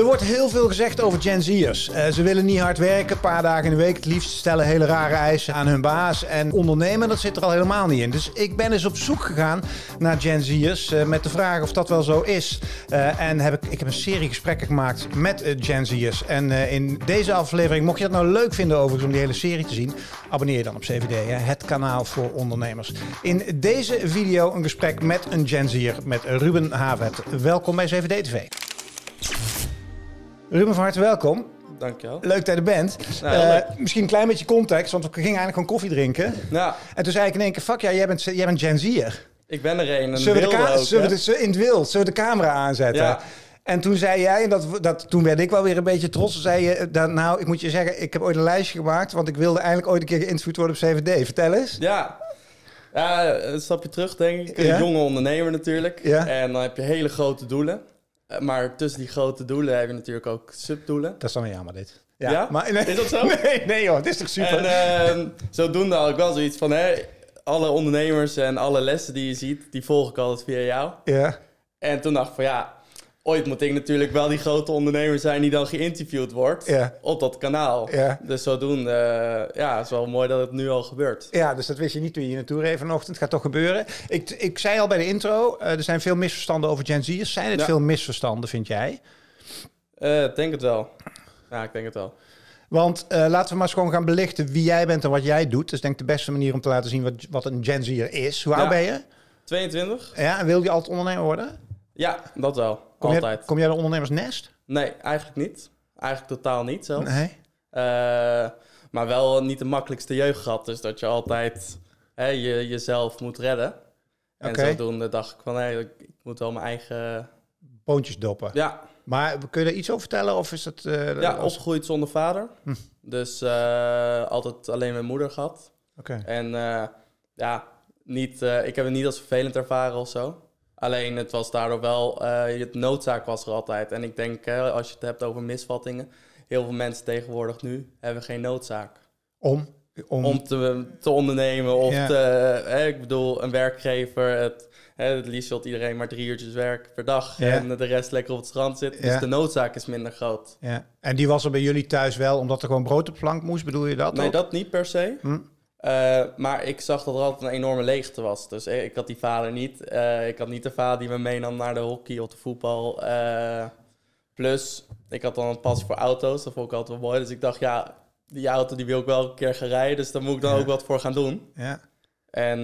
Er wordt heel veel gezegd over Gen Z'ers. Uh, ze willen niet hard werken, een paar dagen in de week. Het liefst stellen hele rare eisen aan hun baas. En ondernemen, dat zit er al helemaal niet in. Dus ik ben eens op zoek gegaan naar Gen Z'ers. Uh, met de vraag of dat wel zo is. Uh, en heb ik, ik heb een serie gesprekken gemaakt met Gen Z'ers. En in deze aflevering, mocht je dat nou leuk vinden overigens om die hele serie te zien... abonneer je dan op CVD, hè, het kanaal voor ondernemers. In deze video een gesprek met een Gen Z'er, met Ruben Havet. Welkom bij CVD TV. Ruben van harte welkom. Dankjewel. Leuk dat je er bent. Uh, misschien een klein beetje context, want we gingen eigenlijk gewoon koffie drinken. Ja. En toen zei ik in één keer, fuck ja, jij bent, jij bent Gen Z'er. Ik ben er een, zullen we de ook, zullen we de, in het wild, zullen we de camera aanzetten? Ja. En toen zei jij, en dat, dat, toen werd ik wel weer een beetje trots, zei je, dat, nou, ik moet je zeggen, ik heb ooit een lijstje gemaakt, want ik wilde eigenlijk ooit een keer geïnterviewd worden op CVD. Vertel eens. Ja, ja een stapje terug denk ik. Een jonge ondernemer natuurlijk. Ja. En dan heb je hele grote doelen. Eh, maar tussen die grote doelen heb je natuurlijk ook subdoelen. Dat is dan jammer dit. Ja, Maar, nee, is dat zo? Nee, nee joh, het is toch super. En uh, zodoende had ik wel zoiets van... Hè, alle ondernemers en alle lessen die je ziet, die volg ik altijd via jou. Ja. En toen dacht ik van ja, ooit moet ik natuurlijk wel die grote ondernemer zijn die dan geïnterviewd wordt op dat kanaal. Ja. Dus zodoende, uh, ja, het is wel mooi dat het nu al gebeurt. Ja, dus dat wist je niet toen je naartoe reed vanochtend. Het gaat toch gebeuren. Ik, ik zei al bij de intro, uh, er zijn veel misverstanden over Gen Z'ers. Zijn het veel misverstanden, vind jij? Uh, ik denk het wel. Ja, ik denk het wel. Want laten we maar eens gewoon gaan belichten wie jij bent en wat jij doet. Dat is denk de beste manier om te laten zien wat, wat een Gen Z'er is. Hoe oud ben je? 22. Ja, en wil je altijd ondernemer worden? Ja, dat wel. Kom Altijd. Jij, kom jij de ondernemersnest? Nee, eigenlijk niet. Eigenlijk totaal niet zelfs. Nee? Uh, maar wel niet de makkelijkste jeugd gehad. Dus dat je altijd hè, je, jezelf moet redden. En okay. zodoende dacht ik van, hé, ik, ik moet wel mijn eigen... Poontjes doppen. Ja. Maar kun je er iets over vertellen? Of is dat, uh, ja, als... opgegroeid zonder vader. Hm. Dus uh, altijd alleen mijn moeder gehad. Oké. En ja, niet, ik heb het niet als vervelend ervaren of zo. Alleen het was daardoor wel, uh, het noodzaak was er altijd. En ik denk, als je het hebt over misvattingen, heel veel mensen tegenwoordig nu hebben geen noodzaak. Om? Om, om te, te ondernemen of te, hè, ik bedoel, een werkgever, het, hè, het liefst wil iedereen maar drie uurtjes werk per dag en de rest lekker op het strand zit. Dus de noodzaak is minder groot. Ja. En die was er bij jullie thuis wel, omdat er gewoon brood op plank moest, bedoel je dat? Nee, dat niet per se. Hm? Uh, maar ik zag dat er altijd een enorme leegte was. Dus eh, ik had die vader niet. Uh, ik had niet de vader die me meenam naar de hockey of de voetbal. plus, ik had dan een pas voor auto's. Dat vond ik altijd wel mooi. Dus ik dacht, ja, die auto die wil ik wel een keer gaan rijden. Dus daar moet ik dan ook wat voor gaan doen. Ja. En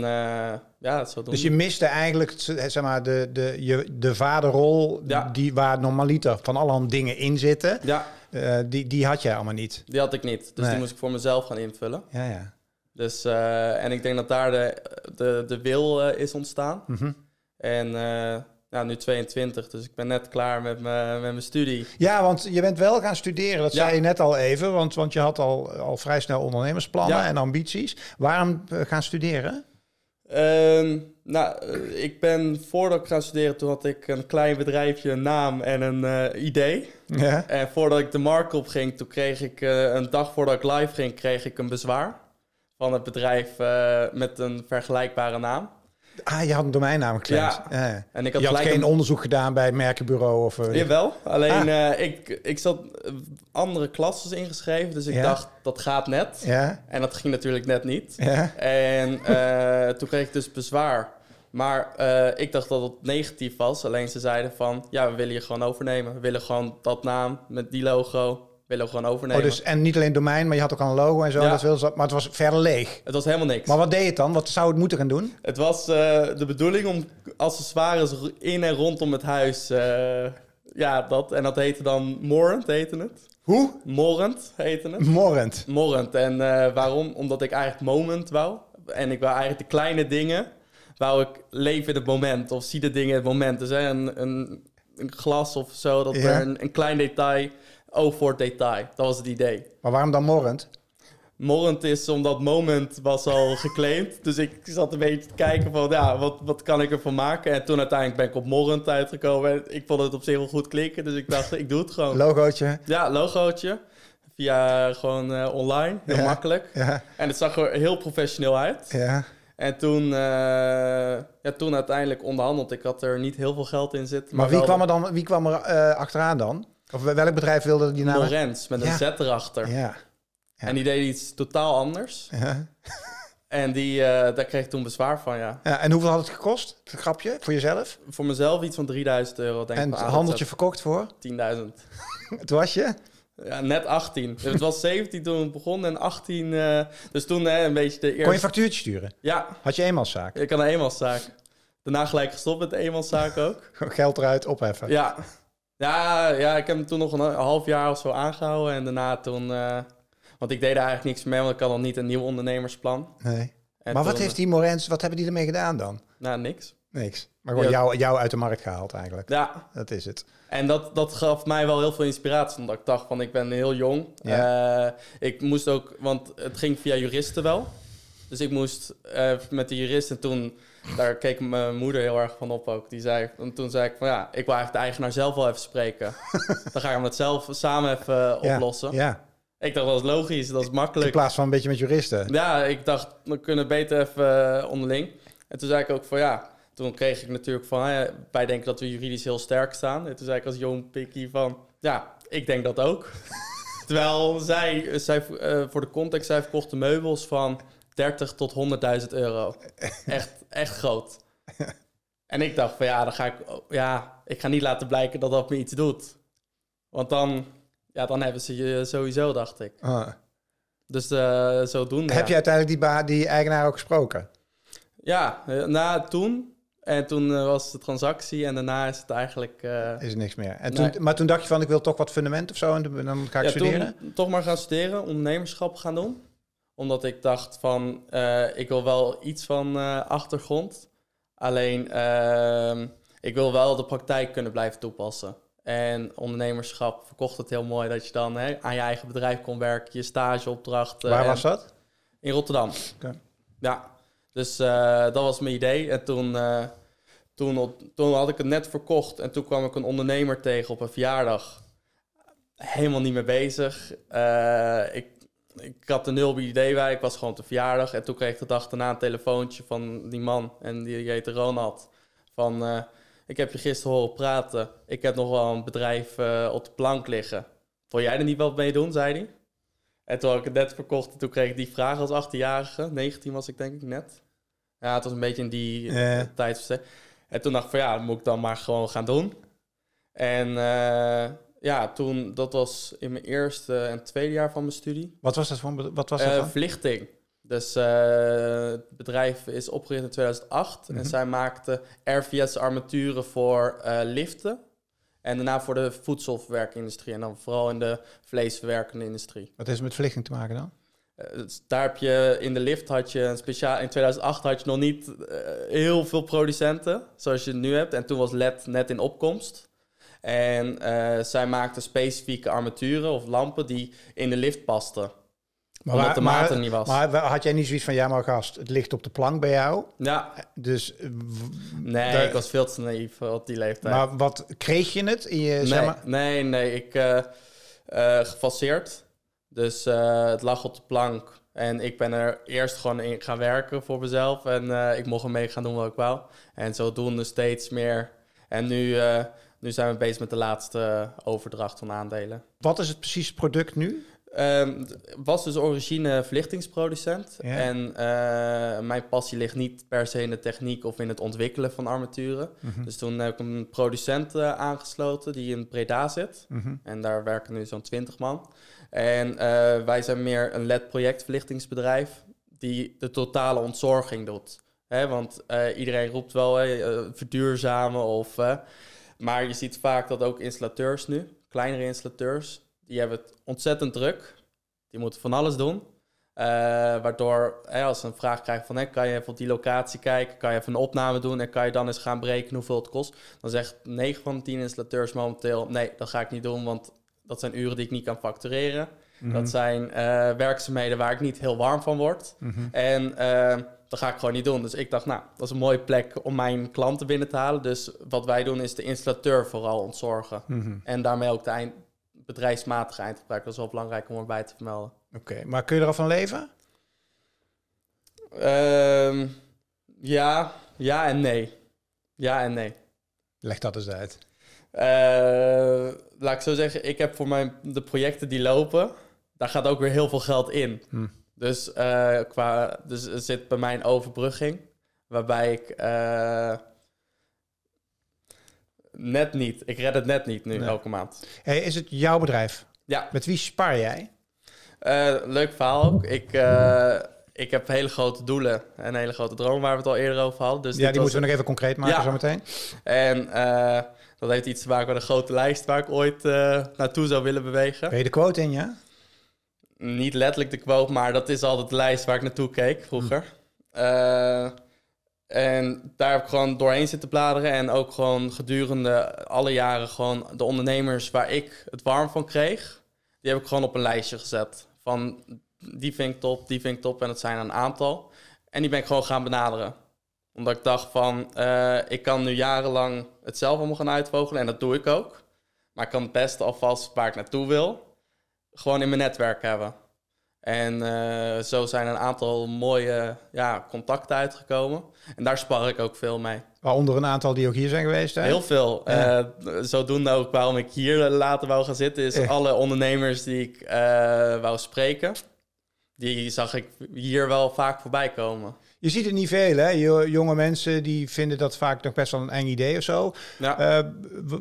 ja, zo doen. Dus je miste eigenlijk zeg maar, de, de, je, de vaderrol ja. die, waar normaliter van allerhande dingen in zitten. Ja. die, die had jij allemaal niet. Die had ik niet. Dus die moest ik voor mezelf gaan invullen. Ja, ja. Dus, uh, en ik denk dat daar de, de, de wil uh, is ontstaan. Mm -hmm. En ja, nu 22, dus ik ben net klaar met, me, met mijn studie. Ja, want je bent wel gaan studeren, dat ja. zei je net al even. Want, want je had al, al vrij snel ondernemersplannen ja. en ambities. Waarom gaan studeren? Um, nou, ik ben voordat ik ga studeren, toen had ik een klein bedrijfje, een naam en een idee. Ja. En voordat ik de markt op ging, toen kreeg ik een dag voordat ik live ging, kreeg ik een bezwaar van het bedrijf uh, met een vergelijkbare naam. Ah, je had een domeinnaam geclaimd. Ja. ja. En ik had, je had geen onderzoek gedaan bij het merkenbureau? Of, uh... Jawel, alleen ah. uh, ik, ik zat andere klassen ingeschreven, dus ik ja. dacht dat gaat net. Ja. En dat ging natuurlijk net niet. Ja. En toen kreeg ik dus bezwaar. Maar ik dacht dat het negatief was. Alleen ze zeiden van, ja, we willen je gewoon overnemen. We willen gewoon dat naam met die logo willen gewoon overnemen. Oh, dus, en niet alleen domein, maar je had ook al een logo en zo. Ja. Dat wil, maar het was verder leeg. Het was helemaal niks. Maar wat deed het dan? Wat zou het moeten gaan doen? Het was uh, de bedoeling om accessoires in en rondom het huis... Uh, ja, dat. En dat heette dan Morrent, heette het. Hoe? Morrent heette het. Morrent. Morrent. En uh, waarom? Omdat ik eigenlijk moment wou. En ik wou eigenlijk de kleine dingen... wou ik leven in het moment. Of zie de dingen in het moment. Dus hè, een, een, een glas of zo. Dat ja. er een, een klein detail oog voor detail. Dat was het idee. Maar waarom dan morrend? Morrend is omdat Moment was al geclaimd. dus ik zat een beetje te kijken van, ja, wat, wat kan ik ervan maken? En toen uiteindelijk ben ik op Morrend uitgekomen. ik vond het op zich wel goed klikken, dus ik dacht, ik doe het gewoon. Logootje? Ja, logootje. Via gewoon uh, online, heel makkelijk. Ja. En het zag er heel professioneel uit. Ja. En toen, uh, ja, toen uiteindelijk onderhandeld. Ik had er niet heel veel geld in zitten. Maar, maar wie, kwam er dan, wie kwam er uh, achteraan dan? Of welk bedrijf wilde die naam? Morens, met een Ja. Z erachter. Ja. Ja. En die deed iets totaal anders. Ja. En die, eh, daar kreeg ik toen bezwaar van, ja. ja. En hoeveel had het gekost? Het grapje? Voor jezelf? Voor mezelf iets van 3000 euro, denk ik. en het handeltje verkocht voor? 10.000. Het was je? Ja, net 18. het was 17 toen het begon en 18... eh, dus toen hè, een beetje de eerste... Kon je een factuurtje sturen? Ja, Had je eenmanszaak? ik had een eenmanszaak. Daarna gelijk gestopt met de eenmanszaak ook. Geld eruit, opheffen. Ja. Ja, ja, ik heb hem toen nog een half jaar of zo aangehouden. En daarna toen... eh, want ik deed er eigenlijk niks mee, want ik had nog niet een nieuw ondernemersplan. Nee. En Maar wat toen, heeft die Morens, wat hebben die ermee gedaan dan? Nou, niks. Niks. Maar gewoon Ja. jou, jou uit de markt gehaald eigenlijk. Ja, Dat is het. En dat, dat gaf mij wel heel veel inspiratie. Omdat ik dacht van, ik ben heel jong. Eh, ik moest ook, want het ging via juristen wel. Dus ik moest eh, met de juristen toen... Daar keek mijn moeder heel erg van op ook. Die zei, en toen zei ik van ja, ik wil eigenlijk de eigenaar zelf wel even spreken. Dan ga ik hem het zelf samen even Ja. oplossen. Ja. Ik dacht, dat is logisch, dat is In makkelijk. plaats van een beetje met juristen. Ja, ik dacht, we kunnen beter even eh, onderling. En toen zei ik ook van ja, toen kreeg ik natuurlijk van, hè, wij denken dat we juridisch heel sterk staan. En toen zei ik als jong pikkie van, ja, ik denk dat ook. Terwijl zij, zij eh, voor de context, zij verkochten meubels van 30 tot 100.000 euro. Echt, echt groot. En ik dacht van ja, dan ga ik, ja, ik ga niet laten blijken dat dat me iets doet. Want dan, ja, dan hebben ze je sowieso, dacht ik. Ah. Dus eh zodoende. Heb ja. je uiteindelijk die, ba- die eigenaar ook gesproken? Ja, eh, na toen. En toen eh, was de transactie en daarna is het eigenlijk... eh, Is niks meer. En Nee. toen, maar toen dacht je van, ik wil toch wat fundament of zo en dan- dan ga ik ja, studeren? toen toch maar gaan studeren, ondernemerschap gaan doen. Omdat ik dacht van, eh, ik wil wel iets van eh, achtergrond. Alleen, ehm, ik wil wel de praktijk kunnen blijven toepassen. En ondernemerschap verkocht het heel mooi dat je dan hè, aan je eigen bedrijf kon werken, je stageopdrachten. Waar en- was dat? In Rotterdam. Oké. Ja, dus eh, dat was mijn idee. En toen, toen, op- toen had ik het net verkocht. En toen kwam ik een ondernemer tegen op een verjaardag. Helemaal niet mee bezig. Ik, ik had een nul idee bij. Ik was gewoon te verjaardag. En toen kreeg ik de dag daarna een telefoontje van die man. En die, heette Ronald. Van, eh, ik heb je gisteren horen praten. Ik heb nog wel een bedrijf eh, op de plank liggen. Wil jij er niet wat mee doen, zei hij. En toen had ik het net verkocht, en toen kreeg ik die vraag als 18-jarige. 19 was ik denk ik net. Ja, het was een beetje in die uh, tijd. En toen dacht ik van ja, moet ik dan maar gewoon gaan doen. En eh, ja, toen, dat was in mijn eerste en tweede jaar van mijn studie. Wat was dat voor wat was dat Eh, dan? verlichting. Dus eh, het bedrijf is opgericht in 2008 Mhm. en zij maakte RVS armaturen voor eh, liften. En daarna voor de voedselverwerkindustrie en dan vooral in de vleesverwerkende industrie. Wat heeft het met verlichting te maken dan? Dus daar heb je in de lift had je een speciaal. In 2008 had je nog niet heel veel producenten zoals je het nu hebt. En toen was LED net in opkomst. En eh, zij maakten specifieke armaturen of lampen die in de lift pasten. Omdat de maat er niet was. Maar had jij niet zoiets van, ja maar gast, het ligt op de plank bij jou. ja, Dus, eh, nee, ik was veel te naïef op die leeftijd. maar wat kreeg je het in je, nee, zeg maar? nee, nee, ik eh, gefaseerd. Dus het lag op de plank. En ik ben er eerst gewoon in gaan werken voor mezelf. En ik mocht ermee gaan doen wat ik wou. En zodoende steeds meer. En nu, eh, nu zijn we bezig met de laatste overdracht van aandelen. Wat is het precies product nu? Het was dus origine verlichtingsproducent. Ja. En eh, mijn passie ligt niet per se in de techniek of in het ontwikkelen van armaturen. Mhm. Dus toen heb ik een producent eh, aangesloten die in Breda zit. Mhm. En daar werken nu zo'n 20 man. En eh, wij zijn meer een LED-projectverlichtingsbedrijf die de totale ontzorging doet. Hè, want eh, iedereen roept wel hè, eh, verduurzamen of... maar je ziet vaak dat ook installateurs nu, kleinere installateurs, die hebben het ontzettend druk. Die moeten van alles doen. Eh, waardoor hè, als ze een vraag krijgen van... Kan je even op die locatie kijken, kan je even een opname doen... en kan je dan eens gaan berekenen hoeveel het kost. Dan zegt 9 van de 10 installateurs momenteel... nee, dat ga ik niet doen, want dat zijn uren die ik niet kan factureren. Mhm. Dat zijn werkzaamheden waar ik niet heel warm van word. Mhm. En dat ga ik gewoon niet doen. Dus ik dacht, nou, dat is een mooie plek om mijn klanten binnen te halen. Dus wat wij doen is de installateur vooral ontzorgen. Mhm. En daarmee ook de eind, bedrijfsmatige eindgebruik. Dat is wel belangrijk om erbij te vermelden. Oké, maar kun je er al van leven? Ehm, ja, ja en nee. Ja en nee. Leg dat eens uit. Eh, laat ik zo zeggen, ik heb voor mijn, de projecten die lopen, daar gaat ook weer heel veel geld in. Hm. Dus, eh, qua, dus er zit bij mij een overbrugging, waarbij ik eh, net niet, ik red het net niet nu Nee. elke maand. Hey, is het jouw bedrijf? Ja, Met wie spar jij? eh, leuk verhaal ook. Ik, ik heb hele grote doelen en hele grote droom waar we het al eerder over hadden. Dus ja, die moeten we nog even concreet maken Ja. zo meteen. En dat heeft iets te maken met een grote lijst waar ik ooit naartoe zou willen bewegen. Ben je de quote in, ja? Niet letterlijk de quote, maar dat is altijd de lijst waar ik naartoe keek vroeger. Eh, en daar heb ik gewoon doorheen zitten bladeren. En ook gewoon gedurende alle jaren gewoon de ondernemers waar ik het warm van kreeg, die heb ik gewoon op een lijstje gezet. Van die vind ik top, die vind ik top. En dat zijn een aantal. En die ben ik gewoon gaan benaderen. Omdat ik dacht van, eh, ik kan nu jarenlang het zelf allemaal gaan uitvogelen. En dat doe ik ook. Maar ik kan het beste alvast waar ik naartoe wil, gewoon in mijn netwerk hebben. En eh, zo zijn een aantal mooie ja, contacten uitgekomen. En daar spar ik ook veel mee. Waaronder een aantal die ook hier zijn geweest. Hè? Heel veel. Ja. Eh, zodoende ook waarom ik hier later wou gaan zitten, is alle ondernemers die ik eh, wou spreken. Die zag ik hier wel vaak voorbij komen. Je ziet het niet veel, hè? Jo- Jonge mensen die vinden dat vaak nog best wel een eng idee of zo. Ja. Eh,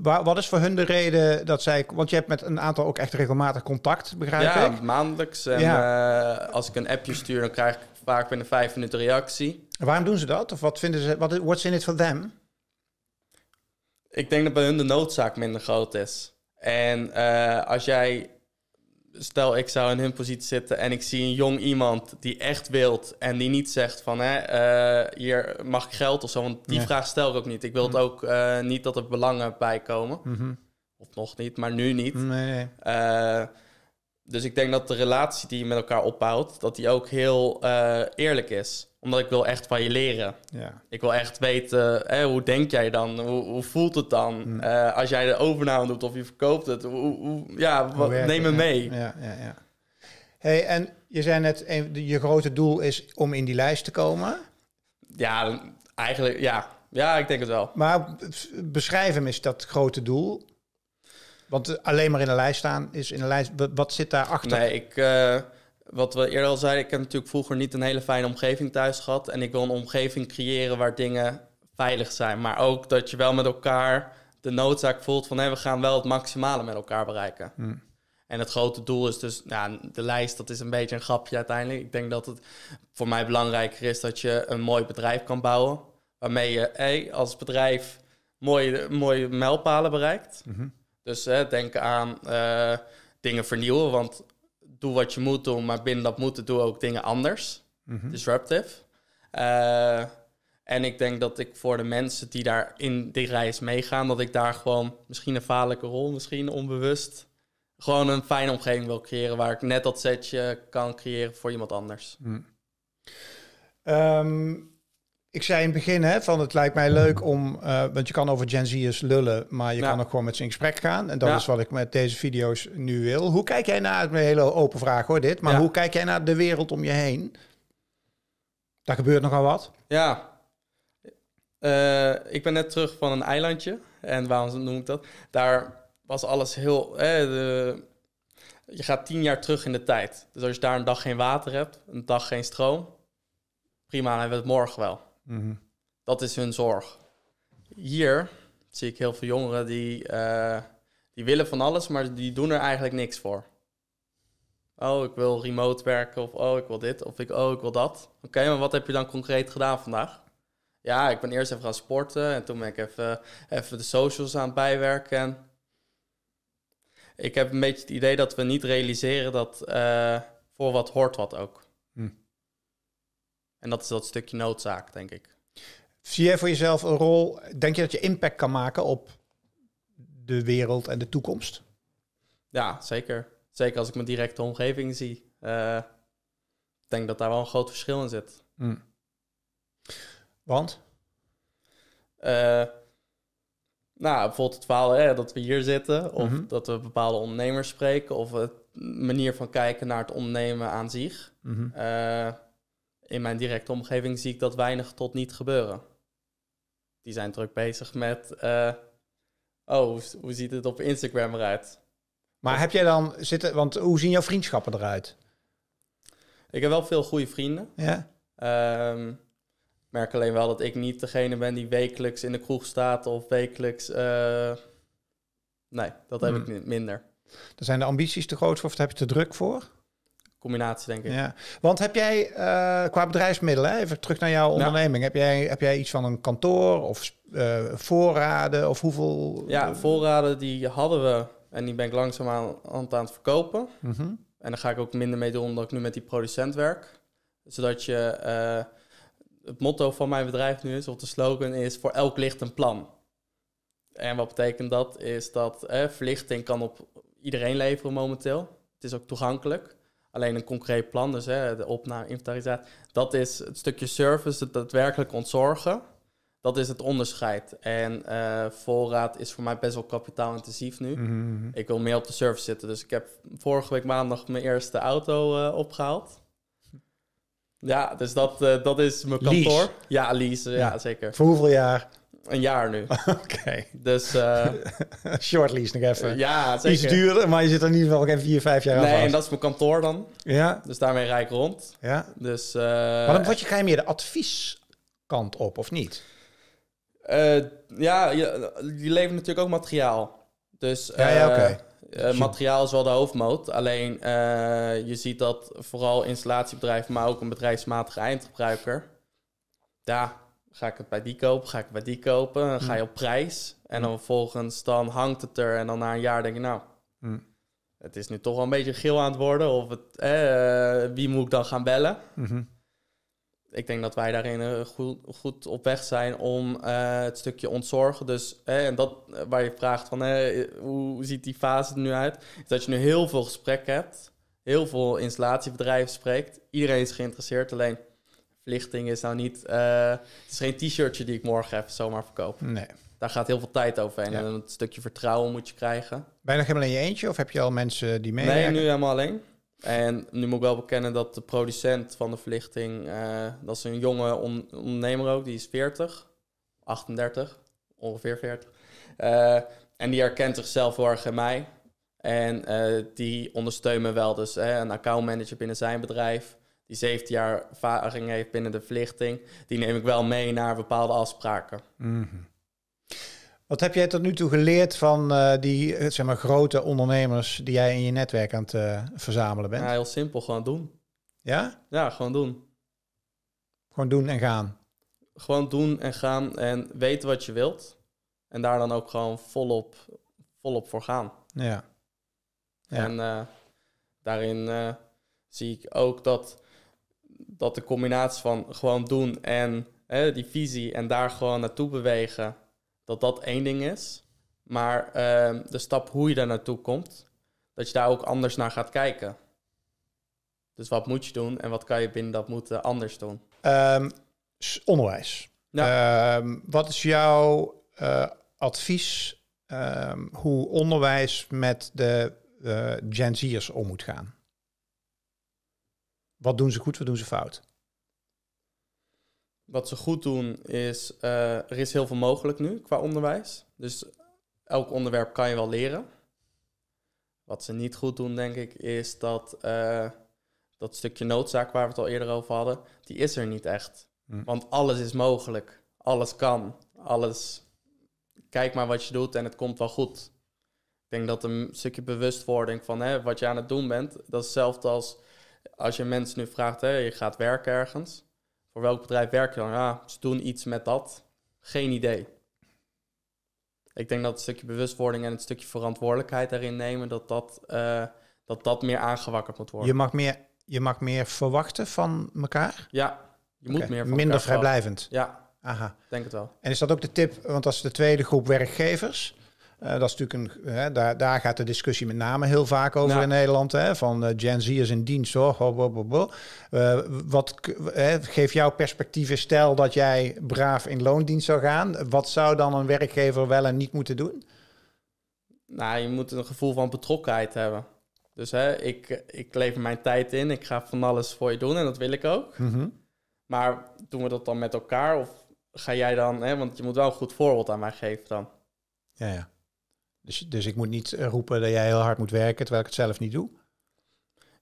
wa- wat is voor hun de reden dat zij... Want je hebt met een aantal ook echt regelmatig contact, begrijp ja, ik. maandelijks. En eh, als ik een appje stuur, dan krijg ik vaak binnen vijf minuten reactie. En Waarom doen ze dat? Of wat vinden ze... Wat, what's in it for them? Ik denk dat bij hun de noodzaak minder groot is. En eh, als jij, stel ik zou in hun positie zitten en ik zie een jong iemand die echt wilt en die niet zegt van hè, eh, hier mag ik geld of zo, want die vraag stel ik ook niet. Ik wil het ook eh, niet dat er belangen bij komen, Mhm. of nog niet, maar nu niet. Nee, nee. Eh, dus ik denk dat de relatie die je met elkaar opbouwt, dat die ook heel eerlijk is. Omdat ik wil echt van je leren. Ja. Ik wil echt weten, hè, hoe denk jij dan? Hoe, hoe voelt het dan? Hmm. Eh, als jij de overname doet of je verkoopt het, hoe, hoe- ja, wat, neem me mee. Ja, ja, ja. Hey, en je zei net, je grote doel is om in die lijst te komen. Ja, eigenlijk, ja. Ja, ik denk het wel. Maar beschrijf hem eens dat grote doel. Want alleen maar in een lijst staan is in een lijst. Wat, wat zit daarachter? Nee, ik, eh, wat we eerder al zeiden, ik heb natuurlijk vroeger niet een hele fijne omgeving thuis gehad. En ik wil een omgeving creëren waar dingen veilig zijn. Maar ook dat je wel met elkaar de noodzaak voelt van, hé, we gaan wel het maximale met elkaar bereiken. Hmm. En het grote doel is dus, ja, de lijst, dat is een beetje een grapje uiteindelijk. Ik denk dat het voor mij belangrijker is dat je een mooi bedrijf kan bouwen. Waarmee je als bedrijf mooie, mooie mijlpalen bereikt. Mhm. Dus hè, denk aan eh, dingen vernieuwen, want doe wat je moet doen, maar binnen dat moeten doe ook dingen anders. Mhm. Disruptive. Eh, en ik denk dat ik voor de mensen die daar in die reis meegaan, dat ik daar gewoon misschien een vaderlijke rol, misschien onbewust, gewoon een fijne omgeving wil creëren waar ik net dat setje kan creëren voor iemand anders. Ehm, ik zei in het begin hè, van het lijkt mij leuk om, eh, want je kan over Gen Z'ers lullen, maar je Ja. kan ook gewoon met ze in gesprek gaan. En dat Ja. is wat ik met deze video's nu wil. Hoe kijk jij naar, een hele open vraag hoor dit, maar Ja. hoe kijk jij naar de wereld om je heen? Daar gebeurt nogal wat. Ja. Eh, ik ben net terug van een eilandje. En waarom noem ik dat? Daar was alles heel... eh, de, je gaat tien jaar terug in de tijd. Dus als je daar een dag geen water hebt, een dag geen stroom... Prima, dan hebben we het morgen wel. Mhm. Dat is hun zorg. Hier zie ik heel veel jongeren die, eh, die willen van alles, maar die doen er eigenlijk niks voor. Oh, ik wil remote werken, of oh, ik wil dit, of ik, oh, ik wil dat. Oké, maar wat heb je dan concreet gedaan vandaag? Ja, ik ben eerst even gaan sporten en toen ben ik even, even de socials aan het bijwerken. En ik heb een beetje het idee dat we niet realiseren dat eh, voor wat hoort wat ook. En dat is dat stukje noodzaak, denk ik. Zie jij voor jezelf een rol, denk je dat je impact kan maken op de wereld en de toekomst? Ja, zeker. Zeker als ik mijn directe omgeving zie. Eh, ik denk dat daar wel een groot verschil in zit. Hm. Want? Eh, nou, bijvoorbeeld het verhaal hè, dat we hier zitten, of Mhm. dat we bepaalde ondernemers spreken, of het manier van kijken naar het ondernemen aan zich. Eh, in mijn directe omgeving zie ik dat weinig tot niet gebeuren. Die zijn druk bezig met eh, Oh, hoe, hoe ziet het op Instagram eruit? Maar heb jij dan zitten, want hoe zien jouw vriendschappen eruit? Ik heb wel veel goede vrienden. Ja? Ehm, ik merk alleen wel dat ik niet degene ben die wekelijks in de kroeg staat of wekelijks. eh, nee, dat heb Hmm. ik niet minder. Dan zijn de ambities te groot voor of heb je te druk voor? Combinatie, denk ik. Ja. Want heb jij eh, qua bedrijfsmiddelen, even terug naar jouw onderneming, heb, jij, heb jij iets van een kantoor of eh, voorraden of hoeveel? Ja, voorraden die hadden we en die ben ik langzaam aan, aan het verkopen. Mhm. En daar ga ik ook minder mee doen omdat ik nu met die producent werk. Zodat je... eh, het motto van mijn bedrijf nu is, of de slogan is... voor elk licht een plan. En wat betekent dat? Is dat eh, verlichting kan op iedereen leveren momenteel. Het is ook toegankelijk. Alleen een concreet plan, dus hè, de opname, inventarisatie... dat is het stukje service, het daadwerkelijk ontzorgen. Dat is het onderscheid. En eh, voorraad is voor mij best wel kapitaalintensief nu. Mhm. Ik wil meer op de service zitten. Dus ik heb vorige week maandag mijn eerste auto eh, opgehaald. Ja, dus dat, eh, dat is mijn Lease. kantoor. Ja, lease. Ja, Ja. zeker. Voor hoeveel jaar? Een jaar nu. Oké, Dus eh, short lease nog even. ja, zeker. Iets duurder, maar je zit er in ieder geval geen vier, vijf jaar aan Nee, en dat is mijn kantoor dan. Ja, Dus daarmee rijd ik rond. ja. Dus eh, Maar dan word je, ga je meer de advieskant op, of niet? eh, ja, je, je levert natuurlijk ook materiaal. Dus Ja, ja, oké. materiaal is wel de hoofdmoot. Alleen je ziet dat vooral installatiebedrijven, maar ook een bedrijfsmatige eindgebruiker. Ja, ga ik het bij die kopen? Ga ik het bij die kopen? Dan ga je op prijs. En dan vervolgens dan hangt het er. En dan na een jaar denk je, nou, Hm. het is nu toch wel een beetje geel aan het worden. Of het, eh, wie moet ik dan gaan bellen? Mhm. Ik denk dat wij daarin eh, goed, goed op weg zijn om eh, het stukje ontzorgen. Dus eh, en dat waar je vraagt van hoe ziet die fase er nu uit? Is dat je nu heel veel gesprekken hebt, heel veel installatiebedrijven spreekt. Iedereen is geïnteresseerd, alleen verlichting is nou niet. eh, het is geen t-shirtje die ik morgen even zomaar verkoop. Nee. Daar gaat heel veel tijd overheen. Ja. En een stukje vertrouwen moet je krijgen. Ben je nog helemaal in je eentje of heb je al mensen die Nee, meewerken? nu helemaal alleen. En nu moet ik wel bekennen dat de producent van de verlichting, eh, dat is een jonge on- ondernemer ook, die is 40, 38, ongeveer 40. Eh, en die herkent zichzelf heel erg in mij. En die ondersteunt me wel. Dus een accountmanager binnen zijn bedrijf, die 17 jaar ervaring heeft binnen de verlichting, die neem ik wel mee naar bepaalde afspraken. Mhm. Wat heb jij tot nu toe geleerd van eh, die eh, zeg maar, grote ondernemers die jij in je netwerk aan het eh, verzamelen bent? Ja, heel simpel, gewoon doen. Ja? Ja, gewoon doen. Gewoon doen en gaan. gewoon doen en gaan en weten wat je wilt. En daar dan ook gewoon volop, volop voor gaan. Ja. Ja. En daarin zie ik ook dat, dat de combinatie van gewoon doen en hè, die visie en daar gewoon naartoe bewegen, dat dat één ding is. Maar eh, de stap hoe je daar naartoe komt, dat je daar ook anders naar gaat kijken. Dus wat moet je doen en wat kan je binnen dat moeten anders doen? Ehm, onderwijs. Ehm, wat is jouw eh, advies ehm, hoe onderwijs met de eh Gen Z'ers om moet gaan? Wat doen ze goed, wat doen ze fout? Wat ze goed doen is, eh, er is heel veel mogelijk nu qua onderwijs. Dus elk onderwerp kan je wel leren. Wat ze niet goed doen, denk ik, is dat eh, dat stukje noodzaak waar we het al eerder over hadden, die is er niet echt. Hm. Want alles is mogelijk. Alles kan. Alles. Kijk maar wat je doet en het komt wel goed. Ik denk dat een stukje bewustwording van hè, wat je aan het doen bent, dat is hetzelfde als als je mensen nu vraagt, hè, je gaat werken ergens. Voor welk bedrijf werk je dan? Ja, ze doen iets met dat. Geen idee. Ik denk dat het stukje bewustwording en het stukje verantwoordelijkheid daarin nemen, dat dat, eh, dat, dat meer aangewakkerd moet worden. Je mag meer, je mag meer verwachten van elkaar? Ja, je moet meer van Minder verwachten. vrijblijvend. Ja, Aha. denk het wel. En is dat ook de tip, want dat is de tweede groep werkgevers. Eh, dat is natuurlijk een, hè, daar, daar gaat de discussie met name heel vaak over Ja. in Nederland. Hè, van eh, Gen Z is in dienst hoor. Ho, ho, ho, ho. Eh, wat k- hè, geef jouw perspectief stel dat jij braaf in loondienst zou gaan. Wat zou dan een werkgever wel en niet moeten doen? Nou, je moet een gevoel van betrokkenheid hebben. Dus hè, ik, ik lever mijn tijd in, ik ga van alles voor je doen en dat wil ik ook. Mhm. Maar doen we dat dan met elkaar of ga jij dan, hè, want je moet wel een goed voorbeeld aan mij geven dan. Ja, ja. Dus, dus ik moet niet eh, roepen dat jij heel hard moet werken terwijl ik het zelf niet doe.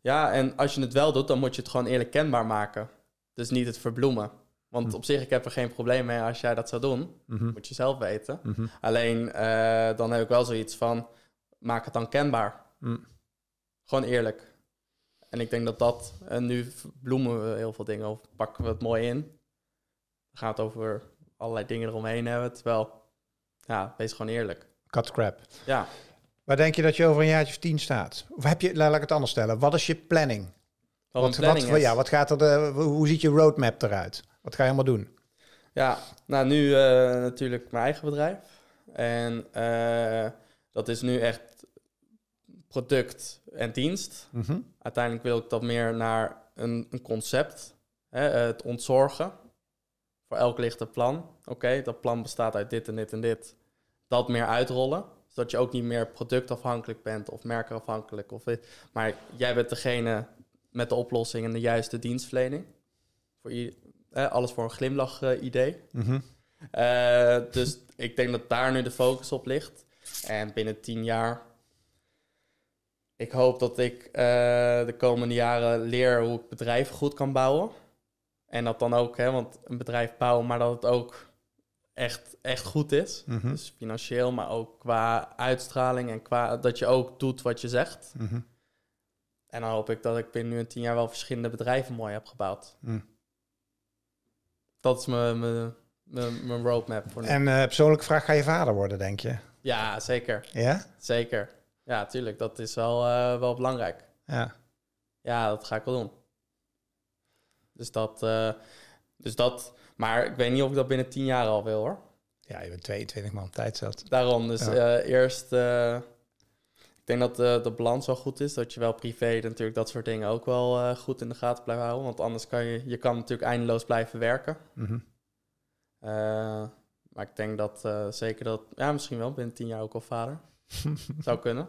Ja, en als je het wel doet, dan moet je het gewoon eerlijk kenbaar maken. Dus niet het verbloemen. Want Hm. op zich, ik heb er geen probleem mee als jij dat zou doen. Mhm, Moet je zelf weten. mhm. Alleen, eh, dan heb ik wel zoiets van, maak het dan kenbaar. Hm. Gewoon eerlijk. En ik denk dat dat, en nu bloemen we heel veel dingen of pakken we het mooi in. Dan gaat het over allerlei dingen eromheen hebben. Terwijl, ja, wees gewoon eerlijk. Cut crap. Ja, Waar denk je dat je over een jaartje of tien staat? Of heb je, laat ik het anders stellen. Wat is je planning? wat Wat, planning ja, wat gaat er de, hoe ziet je roadmap eruit? Wat ga je allemaal doen? Ja, nou nu eh, natuurlijk mijn eigen bedrijf. En eh, dat is nu echt product en dienst. Mhm. Uiteindelijk wil ik dat meer naar een, een concept. Hè, eh, het ontzorgen. Voor elk ligt een plan. Oké, dat plan bestaat uit dit en dit en dit. Dat meer uitrollen. Zodat je ook niet meer productafhankelijk bent of merkafhankelijk. Of, maar jij bent degene met de oplossing en de juiste dienstverlening. Voor eh, alles voor een glimlach eh, idee. Mhm. Eh, dus ik denk dat daar nu de focus op ligt. En binnen tien jaar. Ik hoop dat ik eh, de komende jaren leer hoe ik bedrijven goed kan bouwen. En dat dan ook, hè, want een bedrijf bouwen, maar dat het ook echt, echt goed is. Mhm. Dus financieel, maar ook qua uitstraling en qua dat je ook doet wat je zegt. Mhm. En dan hoop ik dat ik binnen nu een tien jaar wel verschillende bedrijven mooi heb gebouwd. Mhm. Dat is mijn, mijn, mijn, mijn roadmap voor nu. En eh, persoonlijke vraag, ga je vader worden, denk je? Ja, zeker. Ja? Zeker. Ja, tuurlijk. Dat is wel, eh, wel belangrijk. Ja. Ja, dat ga ik wel doen. Dus dat, eh, dus dat... Maar ik weet niet of ik dat binnen tien jaar al wil, hoor. Ja, je bent 22 man tijd zat. Daarom. Dus Ja. eh, eerst... eh, ik denk dat de, de balans wel goed is. Dat je wel privé natuurlijk dat soort dingen ook wel eh, goed in de gaten blijft houden. Want anders kan je... Je kan natuurlijk eindeloos blijven werken. Mhm. Eh, maar ik denk dat eh, zeker dat... Ja, misschien wel binnen tien jaar ook al vader. Zou kunnen.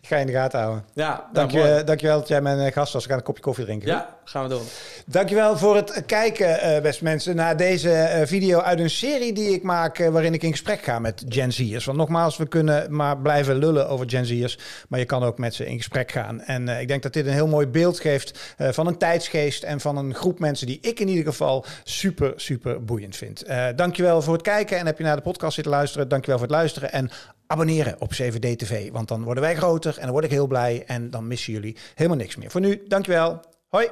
Ik ga je in de gaten houden. Ja, Dank nou, mooi. je, dankjewel dat jij mijn eh, gast was. We gaan een kopje koffie drinken. Ja, gaan we doen. Dankjewel voor het kijken, eh, beste mensen, naar deze eh, video uit een serie die ik maak eh, waarin ik in gesprek ga met Gen Z'ers. Want nogmaals, we kunnen maar blijven lullen over Gen Z'ers, maar je kan ook met ze in gesprek gaan. En eh, ik denk dat dit een heel mooi beeld geeft eh, van een tijdsgeest en van een groep mensen die ik in ieder geval super, super boeiend vind. Eh dankjewel voor het kijken en heb je naar de podcast zitten luisteren, dankjewel voor het luisteren en abonneren op 7D TV, want dan worden wij groter en dan word ik heel blij en dan missen jullie helemaal niks meer. Voor nu, dankjewel. Hoi!